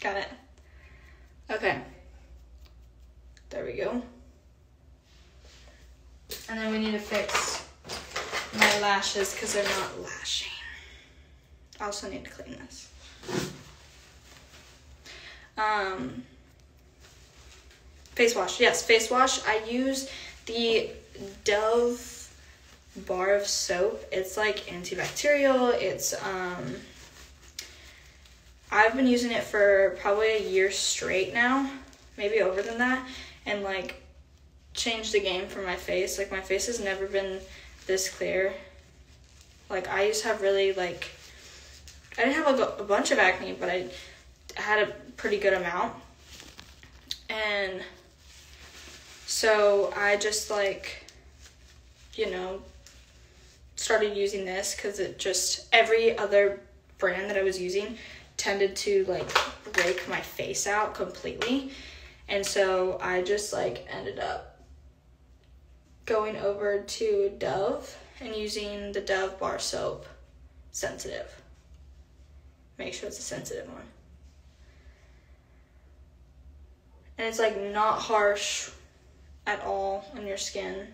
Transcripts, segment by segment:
Got it. Okay. There we go. And then we need to fix my lashes because they're not lashing. I also need to clean this. Um, face wash. Yes, face wash. I use the Dove bar of soap. It's like antibacterial. It's um I've been using it for probably a year straight now, maybe over than that, and like changed the game for my face. Like my face has never been this clear. Like I used to have really like I didn't have a, a bunch of acne, but I had a pretty good amount. And so I just like you know started using this cuz it just every other brand that I was using tended to like break my face out completely. And so I just like ended up going over to Dove and using the Dove bar soap sensitive. Make sure it's a sensitive one. And it's like not harsh at all on your skin.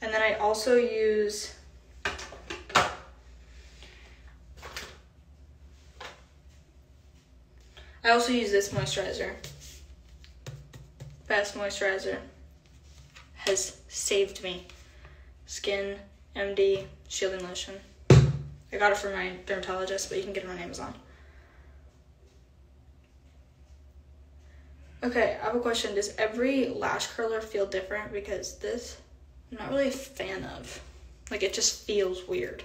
And then I also use I also use this moisturizer. Best moisturizer. Has saved me. Skin MD Shielding Lotion. I got it from my dermatologist, but you can get it on Amazon. Okay, I have a question. Does every lash curler feel different? Because this, I'm not really a fan of. Like, it just feels weird.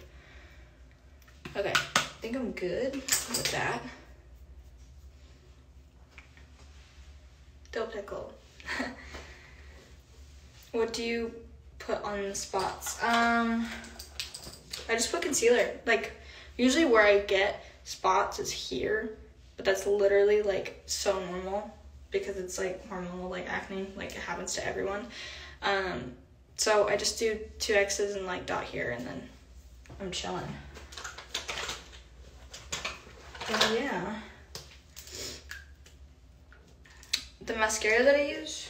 Okay, I think I'm good with that. Dill pickle. what do you put on the spots? Um, I just put concealer. Like, usually where I get spots is here, but that's literally like so normal because it's like hormonal, like acne, like it happens to everyone. Um, so I just do two X's and like dot here, and then I'm chilling. But yeah. The mascara that I use,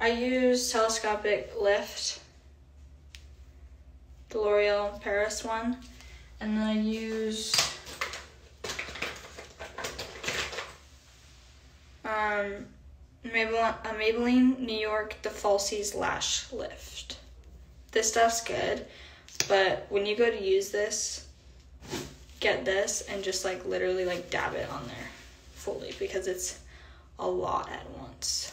I use Telescopic Lift, the L'Oreal Paris one, and then I use um, Maybelline, Maybelline New York The Falsies Lash Lift. This stuff's good, but when you go to use this, get this and just like literally like dab it on there fully because it's a lot at once.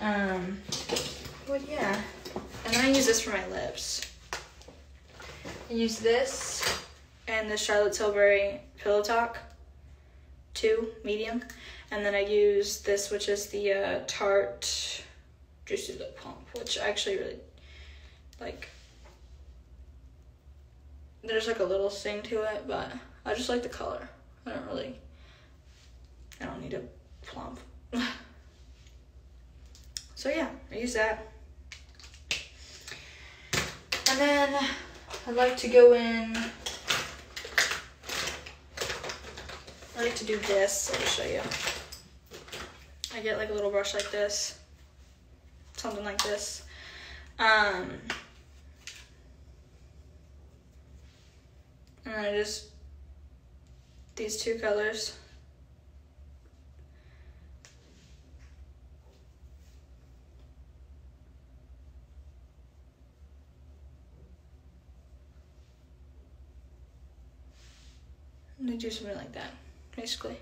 Um, but yeah, and I use this for my lips. I use this and the Charlotte Tilbury Pillow Talk 2 medium. And then I use this, which is the uh, Tarte Juicy Lip Plump, which I actually really like. There's like a little sting to it, but I just like the color. I don't really, I don't need a plump. so yeah, I use that. And then I like to go in I like to do this. Me show you. I get like a little brush like this, something like this. Um, and I just, these two colors. Do something like that basically.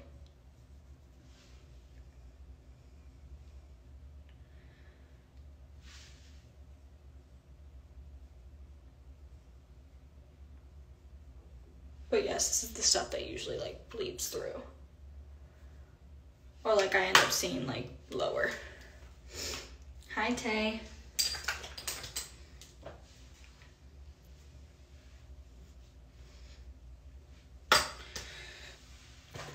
But yes, this is the stuff that usually like bleeds through. Or like I end up seeing like lower. Hi Tay.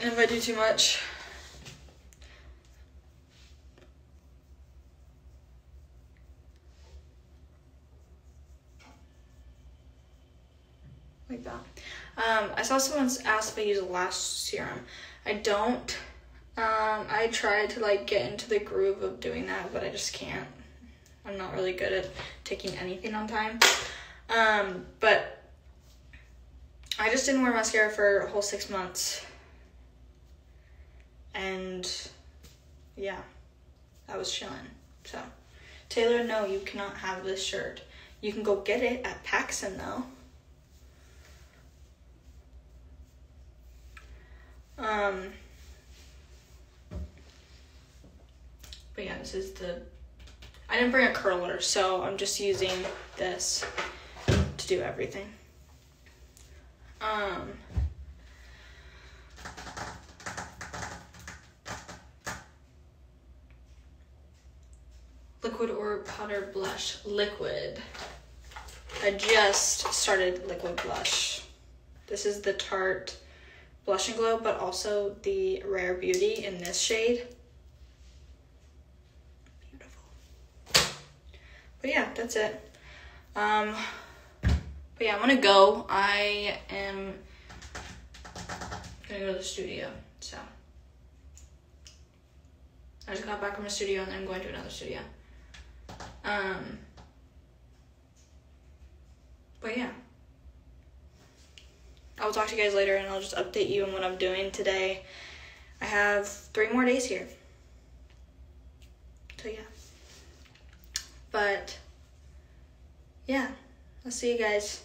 And if I do too much, like that. Um, I saw someone ask if I use a lash serum. I don't. Um, I tried to like get into the groove of doing that, but I just can't. I'm not really good at taking anything on time. Um, but I just didn't wear mascara for a whole six months. And yeah, I was chilling. So, Taylor, no, you cannot have this shirt. You can go get it at PacSun though. Um, but yeah, this is the. I didn't bring a curler, so I'm just using this to do everything. Um, liquid or powder blush? Liquid. I just started liquid blush. This is the Tarte Blush and Glow, but also the Rare Beauty in this shade. Beautiful. But yeah, that's it. Um, but yeah, I'm gonna go. I am gonna go to the studio, so. I just got back from the studio and then I'm going to another studio. Um, but yeah. I'll talk to you guys later and I'll just update you on what I'm doing today. I have three more days here. So yeah. But yeah, I'll see you guys.